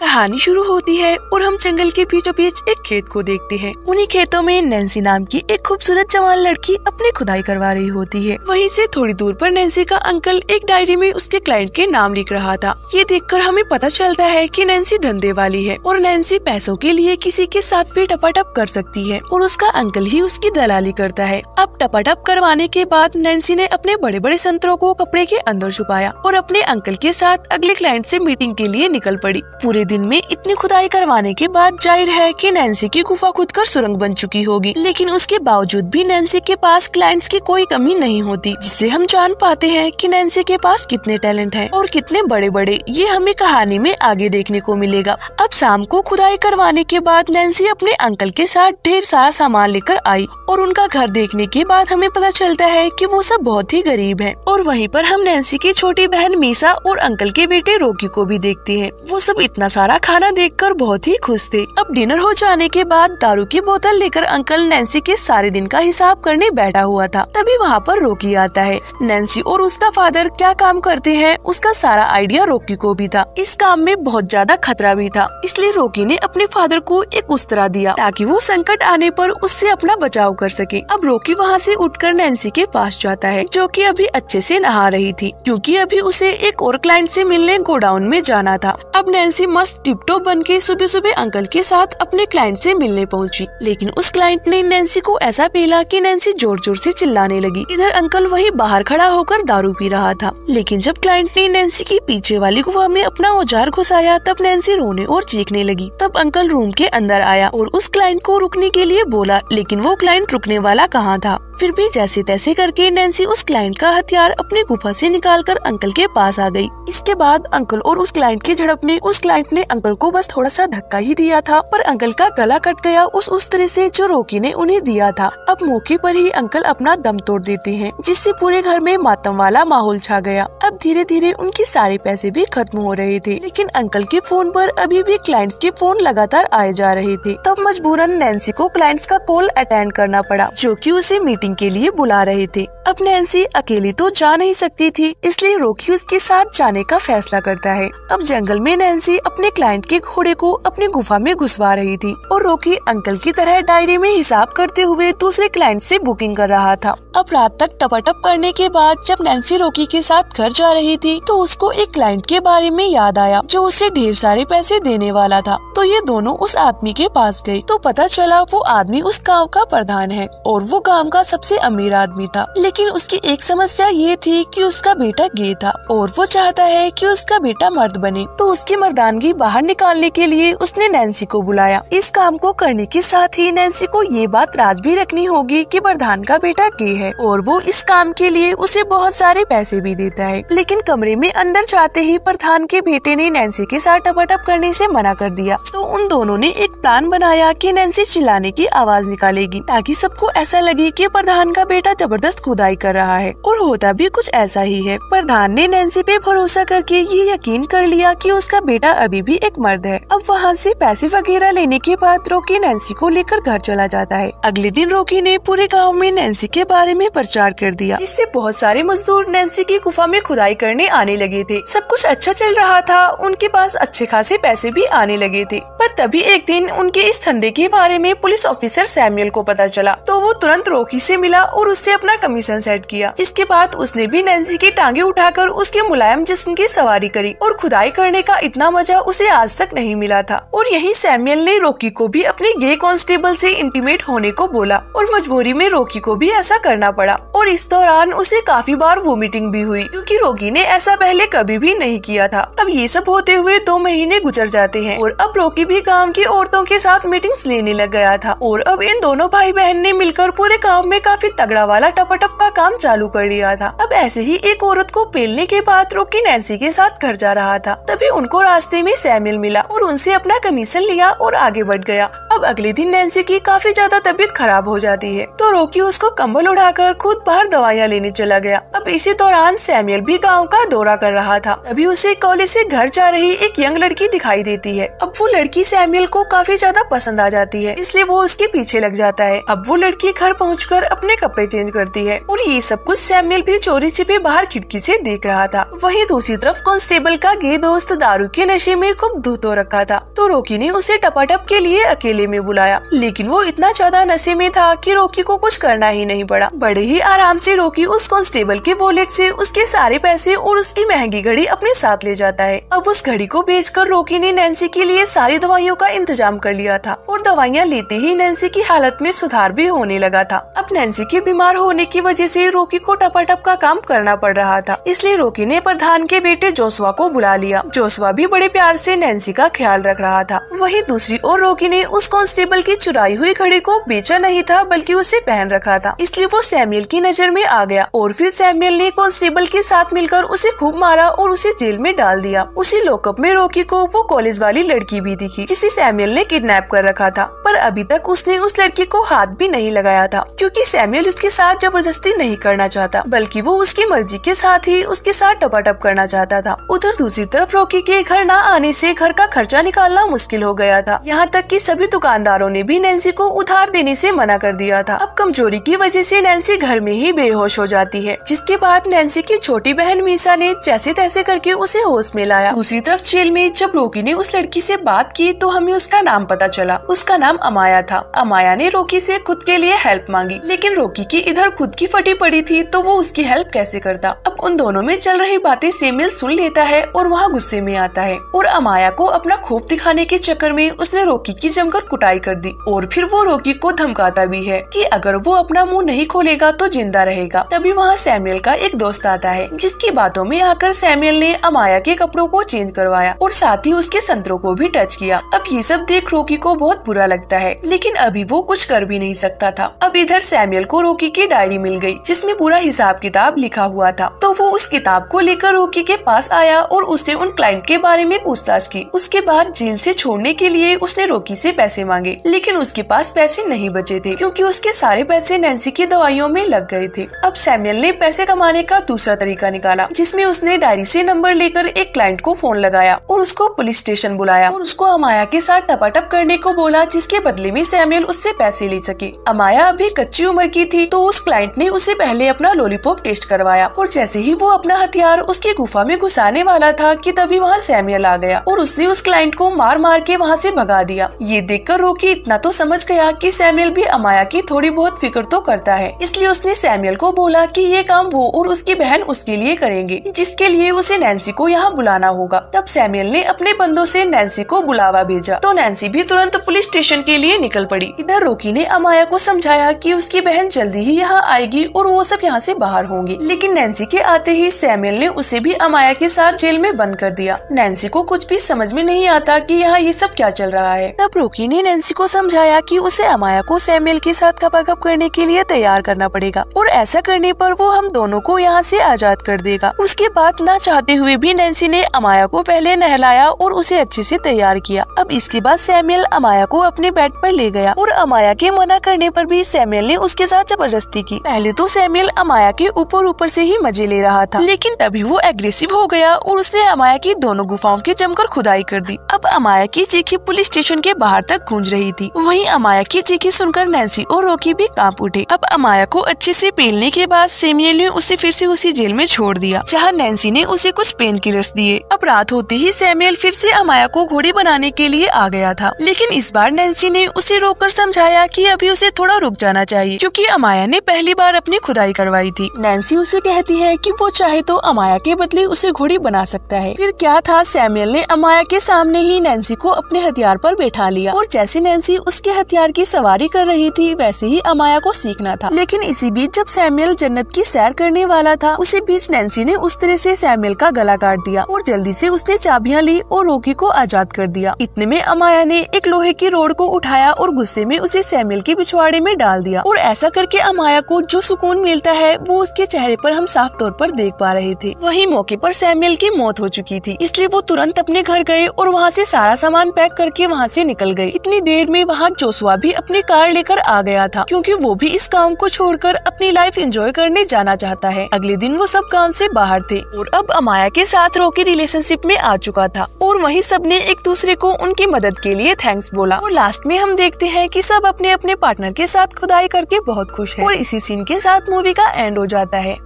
कहानी शुरू होती है और हम जंगल के बीचों बीच एक खेत को देखते हैं। उन्हीं खेतों में नैन्सी नाम की एक खूबसूरत जवान लड़की अपनी खुदाई करवा रही होती है। वहीं से थोड़ी दूर पर नैन्सी का अंकल एक डायरी में उसके क्लाइंट के नाम लिख रहा था। ये देखकर हमें पता चलता है कि नैन्सी धंधे वाली है और नैन्सी पैसों के लिए किसी के साथ भी टपाटप कर सकती है और उसका अंकल ही उसकी दलाली करता है। अब टपाटप करवाने के बाद नैन्सी ने अपने बड़े बड़े संतरों को कपड़े के अंदर छुपाया और अपने अंकल के साथ अगले क्लाइंट से मीटिंग के लिए निकल पड़ी। पूरे दिन में इतनी खुदाई करवाने के बाद ज़ाहिर है कि नैन्सी की गुफा खुद कर सुरंग बन चुकी होगी। लेकिन उसके बावजूद भी नैन्सी के पास क्लाइंट्स की कोई कमी नहीं होती, जिससे हम जान पाते हैं कि नैन्सी के पास कितने टैलेंट हैं और कितने बड़े बड़े ये हमें कहानी में आगे देखने को मिलेगा। अब शाम को खुदाई करवाने के बाद नैन्सी अपने अंकल के साथ ढेर सारा सामान लेकर आई और उनका घर देखने के बाद हमें पता चलता है कि वो सब बहुत ही गरीब हैं। और वहीं पर हम नैन्सी की छोटी बहन मीसा और अंकल के बेटे रोकी को भी देखते हैं। वो सब इतना सारा खाना देखकर बहुत ही खुश थे। अब डिनर हो जाने के बाद दारू की बोतल लेकर अंकल नैन्सी के सारे दिन का हिसाब करने बैठा हुआ था। तभी वहाँ पर रोकी आता है। नैन्सी और उसका फादर क्या काम करते हैं, उसका सारा आइडिया रोकी को भी था। इस काम में बहुत ज़्यादा खतरा भी था, इसलिए रोकी ने अपने फादर को एक उस्तरा दिया ताकि वो संकट आने पर उससे अपना बचाव कर सके। अब रोकी वहाँ से उठकर नैन्सी के पास जाता है, जो कि अभी अच्छे से नहा रही थी, क्योंकि अभी उसे एक और क्लाइंट से मिलने गोडाउन में जाना था। अब नैन्सी मस्त टिपटो बन के सुबह सुबह अंकल के साथ अपने क्लाइंट से मिलने पहुँची। लेकिन उस क्लाइंट ने नैन्सी को ऐसा पीला कि नैन्सी ज़ोर ज़ोर से चिल्लाने लगी। इधर अंकल वही बाहर खड़ा होकर दारू पी रहा था। लेकिन जब क्लाइंट ने नैन्सी की पीछे वाली गुफा में अपना औज़ार घुसाया, तब नैन्सी रोने और चीखने लगी। तब अंकल रूम के अंदर आया और उस क्लाइंट को रुकने के लिए बोला, लेकिन वो क्लाइंट रुकने वाला कहाँ था? फिर भी जैसे तैसे करके नैन्सी उस क्लाइंट का हथियार अपनी गुफा से निकालकर अंकल के पास आ गई। इसके बाद अंकल और उस क्लाइंट की झड़प में उस क्लाइंट ने अंकल को बस थोड़ा सा धक्का ही दिया था, पर अंकल का गला कट गया, उस उस तरह से जो रोकी ने उन्हें दिया था। अब मौके पर ही अंकल अपना दम तोड़ देते हैं, जिससे पूरे घर में मातम वाला माहौल छा गया। अब धीरे धीरे उनके सारे पैसे भी खत्म हो रहे थे। लेकिन अंकल के फ़ोन पर अभी भी क्लाइंट्स के फ़ोन लगातार आए जा रहे थे। तब मजबूरन नैन्सी को क्लाइंट्स का कॉल अटेंड करना पड़ा, जो कि उसे मीटिंग के लिए बुला रहे थे। अब नैन्सी अकेली तो जा नहीं सकती थी, इसलिए रोकी उसके साथ जाने का फैसला करता है। अब जंगल में नैन्सी अपने क्लाइंट के घोड़े को अपनी गुफा में घुसवा रही थी और रोकी अंकल की तरह डायरी में हिसाब करते हुए दूसरे क्लाइंट से बुकिंग कर रहा था। अब रात तक टपाटप करने के बाद जब नैन्सी रोकी के साथ घर जा रही थी तो उसको एक क्लाइंट के बारे में याद आया, जो उसे ढेर सारे पैसे देने वाला था। तो ये दोनों उस आदमी के पास गए। तो पता चला, वो आदमी उस गाँव का प्रधान है, और वो गाँव का सबसे अमीर आदमी था। लेकिन उसकी एक समस्या ये थी कि उसका बेटा गे था, और वो चाहता है कि उसका बेटा मर्द बने। तो उसकी मर्दानगी बाहर निकालने के लिए उसने नैन्सी को बुलाया। इस काम को करने के साथ ही नैन्सी को ये बात राज भी रखनी होगी कि प्रधान का बेटा गे है, और वो इस काम के लिए उसे बहुत सारे पैसे भी देता है। लेकिन कमरे में अंदर जाते ही प्रधान के बेटे ने नैन्सी के साथ टपाटप करने से मना कर दिया। तो उन दोनों ने एक प्लान बनाया कि नैन्सी चिल्लाने की आवाज़ निकालेगी, ताकि सबको ऐसा लगे कि प्रधान का बेटा ज़बरदस्त खुदाई कर रहा है। और होता भी कुछ ऐसा ही है। प्रधान ने नैन्सी पे भरोसा करके ये यकीन कर लिया कि उसका बेटा अभी भी एक मर्द है। अब वहाँ से पैसे वगैरह लेने के बाद रोकी नैन्सी को लेकर घर चला जाता है। अगले दिन रोकी ने पूरे गाँव में नैन्सी के बारे में प्रचार कर दिया, जिससे बहुत सारे मजदूर नैन्सी की गुफा में खुदाई करने आने लगे थे। सब कुछ अच्छा चल रहा था, उनके पास अच्छे खासे पैसे भी आने लगे थे। पर तभी एक दिन उनके इस धंधे के बारे में पुलिस ऑफिसर सैमुअल को पता चला। तो वो तुरंत रोकी से मिला और उससे अपना कमीशन सेट किया, जिसके बाद उसने भी नैन्सी की टांगे उठाकर उसके मुलायम जिस्म की सवारी करी और खुदाई करने का इतना मज़ा उसे आज तक नहीं मिला था। और यही सैमुअल ने रोकी को भी अपने गे कांस्टेबल से इंटीमेट होने को बोला और मजबूरी में रोकी को भी ऐसा करना पड़ा। और इस दौरान उसे काफ़ी बार वोमिटिंग भी हुई, क्योंकि रोकी ने ऐसा पहले कभी भी नहीं किया था। अब ये सब होते हुए दो महीने गुजर जाते हैं और अब रोकी भी गाँव की औरतों के साथ मीटिंग्स लेने लग गया था और अब इन दोनों भाई बहन ने मिलकर पूरे गाँव में काफ़ी तगड़ा वाला टपाटप का काम चालू कर लिया था। अब ऐसे ही एक औरत को पेलने के बाद रोकी नैन्सी के साथ घर जा रहा था। तभी उनको रास्ते में सैमिल मिला और उनसे अपना कमीशन लिया और आगे बढ़ गया। अब अगले दिन नैन्सी की काफ़ी ज़्यादा तबीयत खराब हो जाती है तो रोकी उसको कंबल उड़ाकर खुद बाहर दवाइयाँ लेने चला गया। अब इसी दौरान सैमुअल भी गाँव का दौरा कर रहा था। तभी उसे कॉलेज से घर जा रही एक यंग लड़की दिखाई देती है। अब वो लड़की सैमुअल को काफ़ी ज़्यादा पसंद आ जाती है, इसलिए वो उसके पीछे लग जाता है। अब वो लड़की घर पहुँच अपने कपड़े चेंज करती है और ये सब कुछ सैमुअल भी चोरी छिपे बाहर खिड़की से देख रहा था। वही दूसरी तरफ़ कांस्टेबल का गे दोस्त दारू के नशे में खूब धूत रखा था तो रोकी ने उसे टपाटप के लिए अकेले में बुलाया। लेकिन वो इतना ज़्यादा नशे में था कि रोकी को कुछ करना ही नहीं पड़ा। बड़े ही आराम से रोकी उस कांस्टेबल के वॉलेट से उसके सारे पैसे और उसकी महँगी घड़ी अपने साथ ले जाता है। अब उस घड़ी को बेचकर रोकी ने नैन्सी के लिए सारी दवाइयों का इंतज़ाम कर लिया था और दवाइयाँ लेते ही नैन्सी की हालत में सुधार भी होने लगा था। अब नैन्सी के बीमार होने की वजह से रोकी को टपाटप का काम करना पड़ रहा था। इसलिए रोकी ने प्रधान के बेटे जोसवा को बुला लिया। जोसवा भी बड़े प्यार से नैन्सी का ख्याल रख रहा था। वही दूसरी ओर रोकी ने उस कांस्टेबल की चुराई हुई घड़ी को बेचा नहीं था, बल्कि उसे पहन रखा था। इसलिए वो सैमुअल की नज़र में आ गया और फिर सैमुअल ने कांस्टेबल के साथ मिलकर उसे खूब मारा और उसे जेल में डाल दिया। उसी लॉकअप में रोकी को वो कॉलेज वाली लड़की भी दिखी। जिसे सैमुअल ने किडनैप कर रखा था। पर अभी तक उसने उस लड़की को हाथ भी नहीं लगाया था, क्योंकि सैमुअल उसके साथ ज़बरदस्ती नहीं करना चाहता, बल्कि वो उसकी मर्ज़ी के साथ ही उसके साथ टपाटप करना चाहता था। उधर दूसरी तरफ़ रोकी के घर न आने से घर का खर्चा निकालना मुश्किल हो गया था। यहाँ तक कि सभी दुकानदारों ने भी नैन्सी को उधार देने से मना कर दिया था। अब कमज़ोरी की वजह से नैन्सी घर में ही बेहोश हो जाती है, जिसके बाद नैन्सी की छोटी बहन मीसा ने जैसे तैसे करके उसे होश में लाया। दूसरी तरफ़ जेल में जब रोकी ने उस लड़की से बात की तो हमें उसका नाम पता चला। उसका नाम अमाया था। अमाया ने रोकी से खुद के लिए हेल्प मांगी। लेकिन रोकी की इधर खुद की फटी पड़ी थी तो वो उसकी हेल्प कैसे करता? अब उन दोनों में चल रही बातें सेमिल सुन लेता है और वहाँ गुस्से में आता है। और अमाया को अपना खौफ दिखाने के चक्कर में उसने रोकी की जमकर कुटाई कर दी। और फिर वो रोकी को धमकाता भी है कि अगर वो अपना मुँह नहीं खोलेगा तो ज़िंदा रहेगा। तभी वहाँ सैमुअल का एक दोस्त आता है, जिसकी बातों में आकर सैमुअल ने अमाया के कपड़ों को चेंज करवाया और साथ ही उसके संतरों को भी टच किया। अब ये सब देख रोकी को बहुत बुरा लगता है, लेकिन अभी वो कुछ कर भी नहीं सकता था। अब इधर सैमुअल को रोकी की डायरी मिल गई, जिसमें पूरा हिसाब किताब लिखा हुआ था। तो वो उस किताब को लेकर रोकी के पास आया और उससे उन क्लाइंट के बारे में पूछताछ की। उसके बाद जेल से छोड़ने के लिए उसने रोकी से पैसे मांगे, लेकिन उसके पास पैसे नहीं बचे थे, क्योंकि उसके सारे पैसे नैन्सी की दवाइयों में लग गए थे। अब सैमुअल ने पैसे कमाने का दूसरा तरीका निकाला, जिसमें उसने डायरी से नंबर लेकर एक क्लाइंट को फ़ोन लगाया और उसको पुलिस स्टेशन बुलाया और उसको अमाया के साथ टपाटप करने को बोला, जिसके बदले में सैमुअल उससे पैसे ले सके। अमाया अभी कच्ची उम्र की थी तो उस क्लाइंट ने उसे पहले अपना लॉलीपॉप टेस्ट करवाया। और जैसे ही वो अपना हथियार उसकी गुफा में घुसाने वाला था कि तभी वहाँ सैमुअल आ गया और उसने उस क्लाइंट को मार मार के वहाँ से भगा दिया। ये देखकर रोकी इतना तो समझ गया कि सैमुअल भी अमाया की थोड़ी बहुत फ़िक्र तो करता है। इसलिए उसने सैमुअल को बोला कि ये काम वो और उसकी बहन उसके लिए करेंगे, जिसके लिए उसे नैन्सी को यहाँ बुलाना होगा। तब सैमुअल ने अपने बंदों से नैन्सी को बुलावा भेजा। तो नैन्सी भी तुरंत पुलिस स्टेशन के लिए निकल पड़ी। इधर रोकी ने अमाया को समझाया कि उसकी बहन जल्दी ही यहाँ आएगी और वो सब यहाँ से बाहर होंगी। लेकिन नैन्सी के आते ही सैमुअल ने उसे भी अमाया के साथ जेल में बंद कर दिया। नैन्सी को कुछ भी समझ में नहीं आता कि यहाँ ये सब क्या चल रहा है। तब रोकी ने नैन्सी को समझाया कि उसे अमाया को सैमुअल के साथ कपाकप करने के लिए तैयार करना पड़ेगा और ऐसा करने पर वो हम दोनों को यहाँ से आज़ाद कर देगा। उसके बाद ना चाहते हुए भी नैन्सी ने अमाया को पहले नहलाया और उसे अच्छे से तैयार किया। अब इसके बाद सैमुअल अमाया को अपने बेड पर ले गया और अमाया के मना करने पर भी सैमुअल ने उसके साथ ज़बरदस्ती की। पहले तो सैमुअल अमाया के ऊपर ऊपर से ही मज़े ले रहा था, लेकिन तभी वो एग्रेसिव हो गया और उसने अमाया की दोनों गुफाओं की जमकर खुदाई कर दी। अब अमाया की चीखी पुलिस स्टेशन के बाहर तक गूंज रही थी। वहीं अमाया की चीखी सुनकर नैन्सी और रोकी भी काँप उठे। अब अमाया को अच्छे से पेलने के बाद सेमियल ने उसे फिर से उसी जेल में छोड़ दिया, जहाँ नैन्सी ने उसे कुछ पेन किलर्स दिए। अब रात होते ही सैमुअल फिर से अमाया को घोड़ी बनाने के लिए आ गया था। लेकिन इस बार नैन्सी ने उसे रोककर समझाया कि अभी उसे थोड़ा रुक जाना चाहिए, क्योंकि अमाया ने पहली बार अपनी खुदाई करवाई थी। नैन्सी उसे कहती है कि वो चाहे तो अमाया के बदले उसे घोड़ी बना सकता है। फिर क्या था सैमुअल ने अमाया के सामने ही नैन्सी को अपने हथियार पर बैठा लिया। और जैसे नैन्सी उसके हथियार की सवारी कर रही थी, वैसे ही अमाया को सीखना था। लेकिन इसी बीच जब सैमुअल जन्नत की सैर करने वाला था, उसी बीच नैन्सी ने उस तरह से सैमुअल का गला काट दिया और जल्दी से उसने चाबियाँ ली और रोकी को आज़ाद कर दिया। इतने में अमाया ने एक लोहे की रोड को उठाया और गुस्से में उसे सैमुअल के पिछवाड़े में डाल दिया। और ऐसा करके अमाया को जो सुकून मिलता है, वो उसके चेहरे पर हम साफ़ तौर पर देख पा रहे थे। वही मौके पर सैमुअल की मौत हो चुकी थी। इसलिए वो तुरंत अपने घर गए और वहाँ से सारा सामान पैक करके वहाँ से निकल गए। इतनी देर में वहाँ जोसुआ भी अपनी कार लेकर आ गया था, क्योंकि वो भी इस काम को छोड़कर अपनी लाइफ एंजॉय करने जाना चाहता है। अगले दिन वो सब काम से बाहर थे और अब अमाया के साथ रोकी रिलेशनशिप में आ चुका था। और वही सबने एक दूसरे को उनकी मदद के लिए थैंक्स बोला। और लास्ट में हम देखते हैं कि सब अपने अपने पार्टनर के साथ खुदाई करके बहुत खुश है। और इसी सीन के साथ मूवी का एंड हो जाता है।